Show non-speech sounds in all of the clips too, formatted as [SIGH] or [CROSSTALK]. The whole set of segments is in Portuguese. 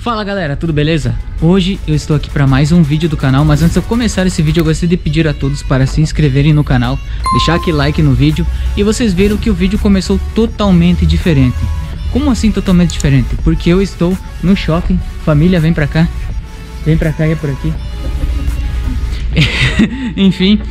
Fala galera, tudo beleza? Hoje eu estou aqui para mais um vídeo do canal, mas antes de eu começar esse vídeo eu gostaria de pedir a todos para se inscreverem no canal, deixar aquele like no vídeo e vocês viram que o vídeo começou totalmente diferente. Como assim totalmente diferente? Porque eu estou no shopping, família vem pra cá, vem pra cá e é por aqui. [LAUGHS] Enfim,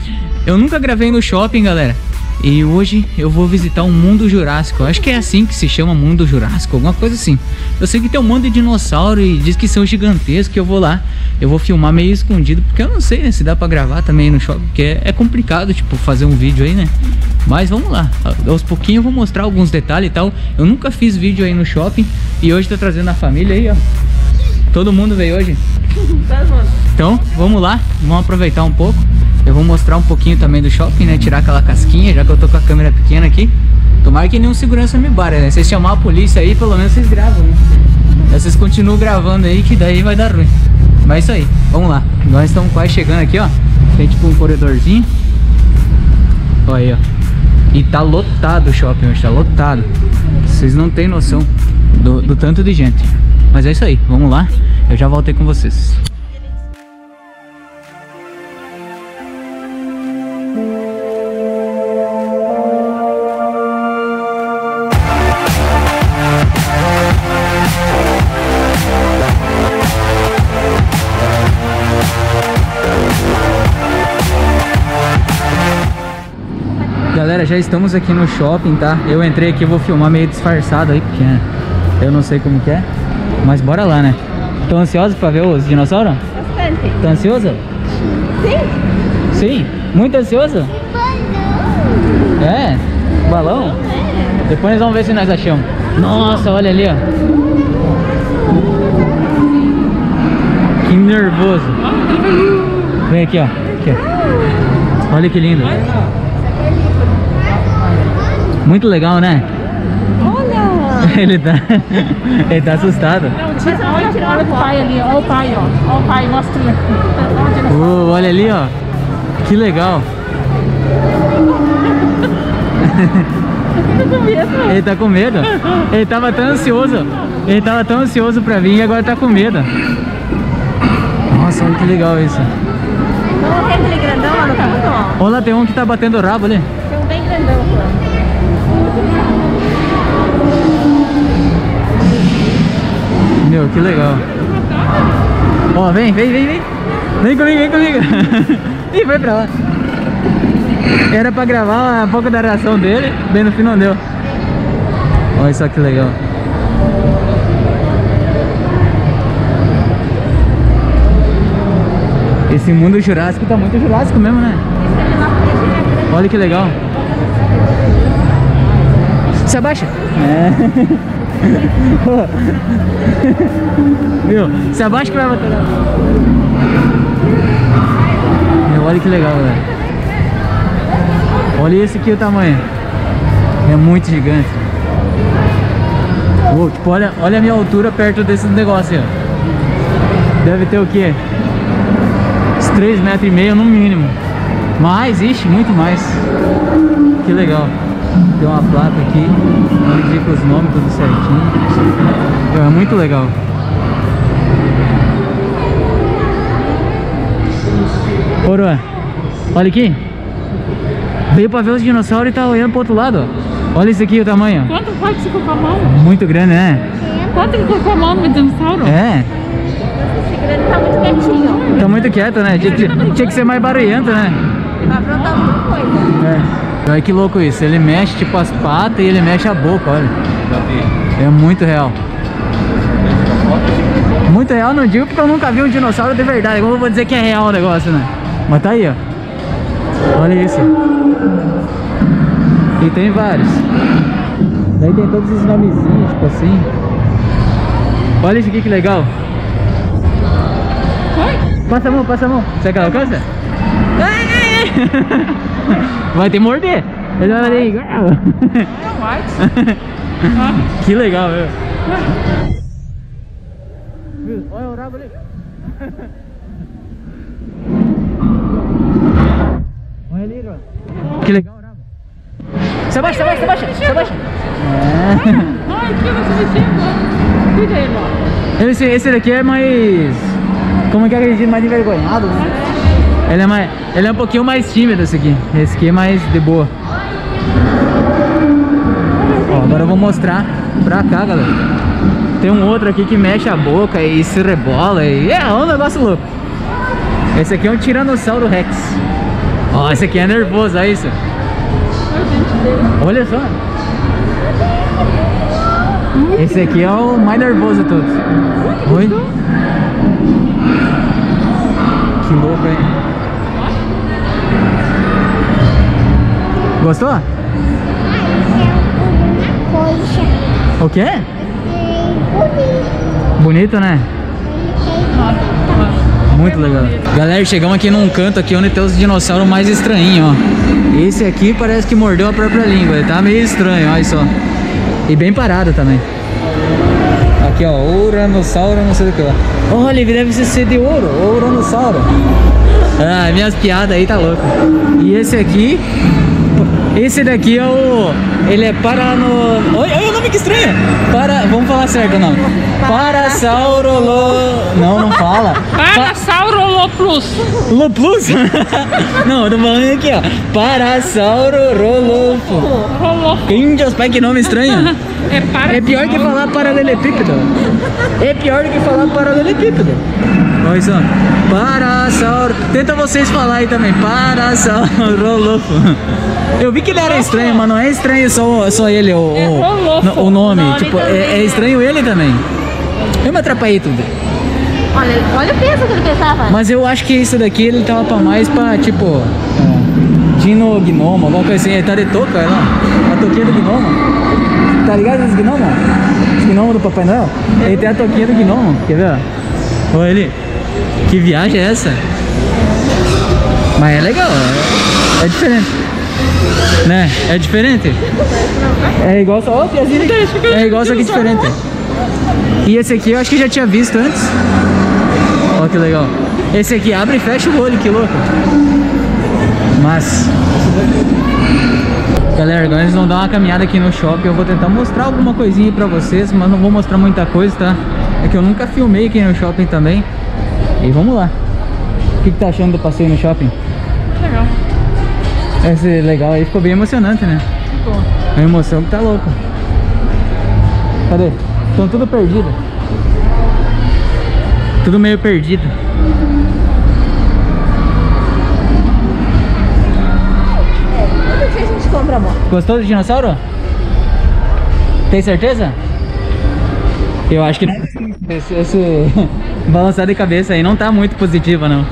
eu nunca gravei no shopping galera, e hoje eu vou visitar um mundo jurássico. Acho que é assim que se chama mundo jurássico, alguma coisa assim. Eu sei que tem um monte de dinossauro e diz que são gigantescos. Que eu vou lá, eu vou filmar meio escondido, porque eu não sei né, se dá pra gravar também no shopping, porque é, é, complicado, tipo, fazer um vídeo aí, né? Mas vamos lá, aos pouquinhos eu vou mostrar alguns detalhes e tal. Eu nunca fiz vídeo aí no shopping e hoje tô trazendo a família aí, ó. Todo mundo veio hoje? Então, vamos lá, vamos aproveitar um pouco. Eu vou mostrar um pouquinho também do shopping, né? Tirar aquela casquinha, já que eu tô com a câmera pequena aqui. Tomara que nenhum segurança me bare, né? Vocês chamar a polícia aí, pelo menos vocês gravam, né? Vocês continuam gravando aí, que daí vai dar ruim. Mas é isso aí, vamos lá. Nós estamos quase chegando aqui, ó. Tem tipo um corredorzinho. Olha aí, ó. E tá lotado o shopping hoje, tá lotado. Vocês não têm noção do, do tanto de gente. Mas é isso aí, vamos lá. Eu já voltei com vocês. Já estamos aqui no shopping, tá? Eu entrei aqui, vou filmar meio disfarçado aí, porque né, eu não sei como que é. Mas bora lá, né? Tô ansioso pra ver os dinossauros? Bastante. Tá ansioso? Sim. Sim? Muito ansioso? É? Balão? Depois nós vamos ver se nós achamos. Nossa, olha ali, ó. Que nervoso. Vem aqui, ó. Aqui, ó. Olha que lindo. Muito legal, né? Olha. [LAUGHS] Ele tá, [LAUGHS] ele tá assustado. Olha, olha o pai ali, olha o pai, ó. Olha o pai, mostra. Uh, olha ali, ó. Que legal. [LAUGHS] Ele tá com medo? Ele tava tão ansioso. Ele tava tão ansioso pra vir e agora tá com medo. Nossa, olha que legal isso. Não tem aquele grandão lá no fundo, ó. Olha tem um que tá batendo o rabo ali. Tem um bem grandão, ó. Meu, que legal. Ó, vem, vem, vem, vem. Vem comigo, vem comigo. [LAUGHS] Ih, vai pra lá. Era pra gravar um pouco da reação dele, bem no fim não deu. Olha só que legal. Esse mundo jurássico tá muito jurássico mesmo, né? Olha que legal. Se abaixa. É. [LAUGHS] Meu, se abaixa que vai bater. Meu, olha que legal, velho. Olha esse aqui o tamanho. É muito gigante. Uou, tipo, olha, olha a minha altura perto desse negócio aí, ó. Deve ter o quê? Uns 3 metros e meio no mínimo. Mais, ixi, muito mais. Que legal. Tem uma placa aqui, onde indica os nomes tudo certinho. É muito legal. Coroa, olha aqui. Veio pra ver os dinossauros e tá olhando pro outro lado. ó. Olha isso aqui, o tamanho. Quanto pode se colocar a mão? Muito grande, né? Quanto que colocou a mão no dinossauro? É, Esse grande tá muito quietinho. tá muito quieto, né? Tinha, que- tinha que ser mais barulhento, né? Vai aprontar muita coisa. É. Olha que louco isso. Ele mexe tipo as patas e ele mexe a boca, olha. É muito real. Muito real, não digo porque eu nunca vi um dinossauro de verdade. Como eu vou dizer que é real o negócio, né? Mas tá aí, ó. Olha isso. E tem vários. Daí tem todos os nomezinhos, tipo assim. Olha isso aqui que legal. Passa a mão, passa a mão. Será que ela alcança? Vai ter que morder. Ele vai fazer igual. Que legal, meu. Olha o rabo ali. Olha ali, Ron. Que legal o rabo. Você abaixa, você abaixa, você abaixa. É. Ai, que você Cuida ele, ó. Esse, esse daqui é mais. Como é que é mais envergonhado, né? Ele é, mais, ele é um pouquinho mais tímido esse aqui. Esse aqui é mais de boa. Ó, agora eu vou mostrar pra cá, galera. Tem um outro aqui que mexe a boca e se rebola e é um negócio louco. Esse aqui é um Tiranossauro Rex. Ó, esse aqui é nervoso, olha isso. Olha só. Esse aqui é o mais nervoso de todos. Oi? Que louco, hein? Gostou? coisa. O quê? Bonito. Bonito, né? Muito legal. Galera, chegamos aqui num canto aqui onde tem os dinossauros mais estranhos, ó. Esse aqui parece que mordeu a própria língua. Ele tá meio estranho, olha só. E bem parado também. Aqui, ó. Uranossauro, não sei do que lá. Olha, ele deve ser de ouro. Uranossauro. Ah, minhas piadas aí tá louco. E esse aqui... Esse daqui é o... Ele é parano... Olha, olha o nome que estranho. Para... Vamos falar certo o nome. Parasaurolo... Não, não fala. Parasauroloplus. Loplus? [LAUGHS] não, eu tô falando aqui, ó. Parasaurolofo. Rolô. Índios, pai, que nome estranho. [LAUGHS] É para... É pior que falar paralelepípedo. É pior que falar paralelepípedo. Olha só. Parasauro. Tenta vocês falar aí também. Parasaurolofo. Eu vi que ele era estranho, mas não é estranho só, só ele, o, É rolofo. o, o nome. Tipo, é, é estranho ele também. Eu me atrapalhei tudo. Olha, olha o peso que ele pesava. Mas eu acho que isso daqui ele tava pra mais pra, tipo, é, Dino Gnomo, alguma coisa assim. Ele tá de touca, olha lá. A touquinha do Gnomo. Tá ligado esse Gnomo? Esse Gnomo do Papai Noel? Ele tem a touquinha do Gnomo, quer ver? Olha ele. Que viagem é essa? Mas é legal, é, é diferente. Né? É diferente? É igual só. É igual só que diferente. E esse aqui eu acho que já tinha visto antes. Olha que legal. Esse aqui abre e fecha o olho, que louco. Mas. Galera, agora eles vão dar uma caminhada aqui no shopping. Eu vou tentar mostrar alguma coisinha pra vocês, mas não vou mostrar muita coisa, tá? É que eu nunca filmei aqui no shopping também. E vamos lá. O que, que tá achando do passeio no shopping? Legal. Esse legal aí ficou bem emocionante, né? Ficou. Uma emoção que tá louca. Cadê? Estão tudo perdido. Tudo meio perdido. Todo dia a gente compra amor. Gostou do dinossauro? Tem certeza? Eu acho que. Esse, esse [LAUGHS] balançar de cabeça aí não tá muito positiva, não.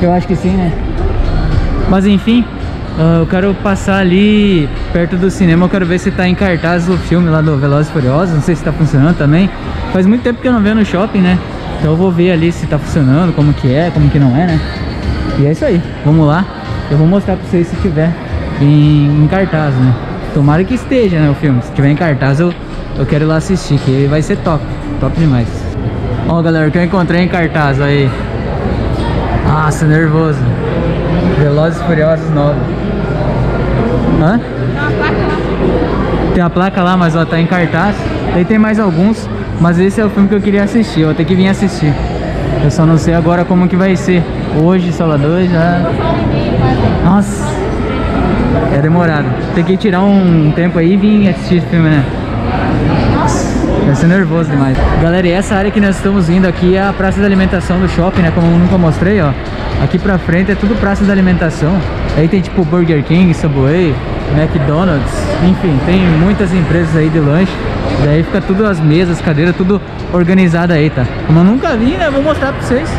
Eu acho que sim, né? Mas enfim, ah, eu quero passar ali perto do cinema, eu quero ver se tá em cartaz o filme lá do Velozes e Furiosos, não sei se tá funcionando também. Faz muito tempo que eu não vejo no shopping, né? Então eu vou ver ali se tá funcionando, como que é, como que não é, né? E é isso aí, vamos lá. Eu vou mostrar pra vocês se tiver em, em cartaz, né? Tomara que esteja, né, o filme. Se tiver em cartaz, eu, eu quero ir lá assistir, que vai ser top, top demais. Ó, galera, o que eu encontrei em cartaz aí. Nossa, nervoso. Velozes e Furiosos 9. Hã? Tem a placa lá, mas ó, tá em cartaz. Daí tem mais alguns, mas esse é o filme que eu queria assistir. Eu vou ter que vir assistir. Eu só não sei agora como que vai ser. Hoje, Salvador, já... Nossa. É demorado. Tem que tirar um tempo aí e vir assistir esse filme, né? Vai ser nervoso demais. Galera, e essa área que nós estamos indo aqui é a praça de alimentação do shopping, né? Como eu nunca mostrei, ó. Aqui pra frente é tudo praça de alimentação. Aí tem tipo Burger King, Subway, McDonald's, enfim, tem muitas empresas aí de lanche. Daí fica tudo as mesas, cadeiras, tudo organizado aí, tá? Como eu nunca vi, né? Vou mostrar pra vocês.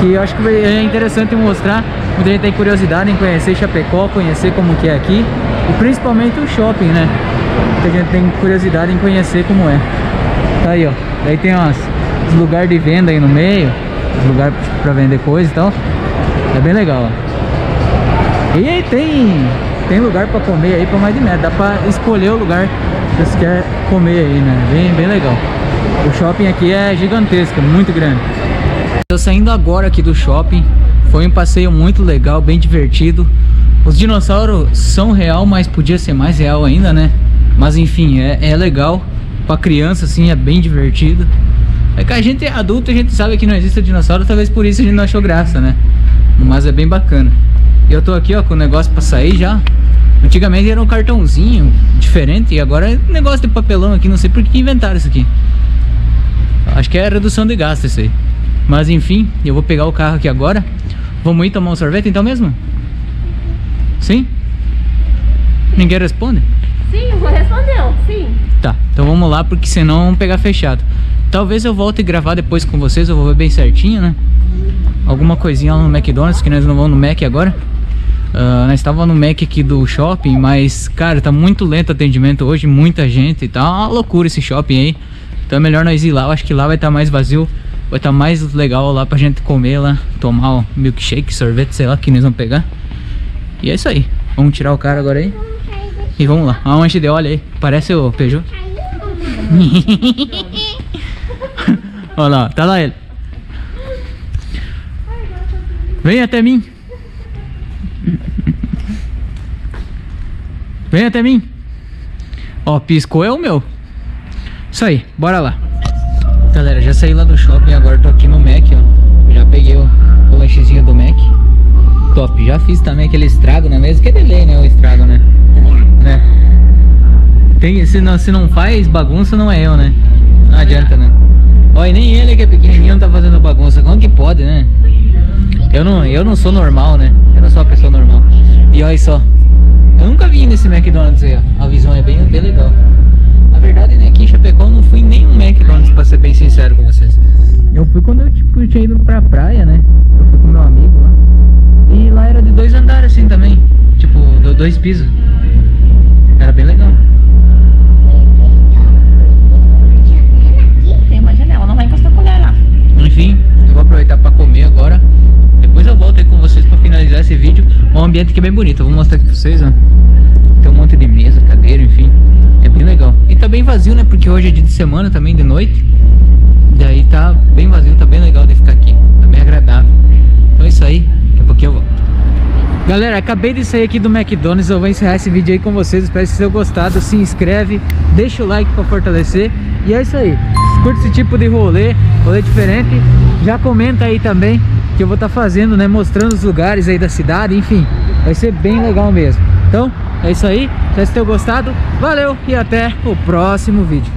Que eu acho que é interessante mostrar. Muita gente tem curiosidade em conhecer Chapecó, conhecer como que é aqui. E principalmente o shopping, né? Muita gente tem curiosidade em conhecer como é. Tá aí, ó. Daí tem umas, uns lugares de venda aí no meio. Os lugares pra vender coisa e tal. É bem legal, ó. E aí tem, tem lugar pra comer aí pra mais de metro. Dá pra escolher o lugar que você quer comer aí, né? Bem, bem legal. O shopping aqui é gigantesco, muito grande. Tô saindo agora aqui do shopping. Foi um passeio muito legal, bem divertido. Os dinossauros são real, mas podia ser mais real ainda, né? Mas enfim, é, é legal. Pra criança, assim, é bem divertido. É que a gente é adulto, a gente sabe que não existe dinossauro, talvez por isso a gente não achou graça, né? Mas é bem bacana. E eu tô aqui, ó, com o negócio pra sair já. Antigamente era um cartãozinho diferente e agora é negócio de papelão aqui, não sei por que inventaram isso aqui. Acho que é redução de gasto isso aí. Mas enfim, eu vou pegar o carro aqui agora. Vamos ir tomar um sorvete então mesmo? Sim? Ninguém responde? Sim, respondeu, sim. Tá, então vamos lá porque senão vamos pegar fechado. Talvez eu volte a gravar depois com vocês, eu vou ver bem certinho, né? Alguma coisinha lá no McDonald's, que nós não vamos no Mac agora. Uh, nós estávamos no Mac aqui do shopping, mas, cara, tá muito lento o atendimento hoje, muita gente, tá uma loucura esse shopping aí. Então é melhor nós ir lá, eu acho que lá vai estar tá mais vazio, vai estar tá mais legal lá pra gente comer lá, tomar um milkshake, sorvete, sei lá, que nós vamos pegar. E é isso aí, vamos tirar o cara agora aí. E vamos lá, aonde de olha aí, parece o Peugeot. [LAUGHS] Olha lá, tá lá ele. Vem até mim. Vem até mim. Ó, piscou é o meu. Isso aí, bora lá. Galera, já saí lá do shopping, agora tô aqui no Mac, ó. Já peguei o, lanchezinho do Mac. Top, já fiz também aquele estrago na mesa, que é delay, né, o estrago, né? né? Tem, se, não, se não faz bagunça, não é eu, né? Não adianta, né? Olha, nem ele que é pequenininho tá fazendo bagunça. Como que pode, né? Eu não, eu não sou normal, né? Eu não sou uma pessoa normal. E olha só. Eu nesse McDonald's aí, ó. A visão é bem, bem legal. A verdade, né? Aqui em Chapecó eu não fui em nenhum McDonald's, pra ser bem sincero com vocês. Eu fui quando eu, tipo, tinha ido pra praia, né? Eu fui com meu amigo lá. E lá era de dois andares, assim, também. Tipo, dois pisos. Era bem legal. Enfim, eu vou aproveitar para comer agora. Depois eu volto aí com vocês para finalizar esse vídeo. Um ambiente que é bem bonito. Eu vou mostrar aqui para vocês, ó. Tem um monte de cadeira, enfim. É bem legal. E tá bem vazio, né? Porque hoje é dia de semana também, de noite. Daí tá bem vazio, tá bem legal de ficar aqui. Tá bem agradável. Então é isso aí. Daqui a pouquinho eu volto. Galera, acabei de sair aqui do McDonald's, eu vou encerrar esse vídeo aí com vocês, espero que vocês tenham gostado, se inscreve, deixa o like para fortalecer e é isso aí, curte esse tipo de rolê, rolê diferente, já comenta aí também que eu vou estar tá fazendo, né, mostrando os lugares aí da cidade, enfim, vai ser bem legal mesmo. Então, é isso aí, espero que tenham gostado, valeu e até o próximo vídeo.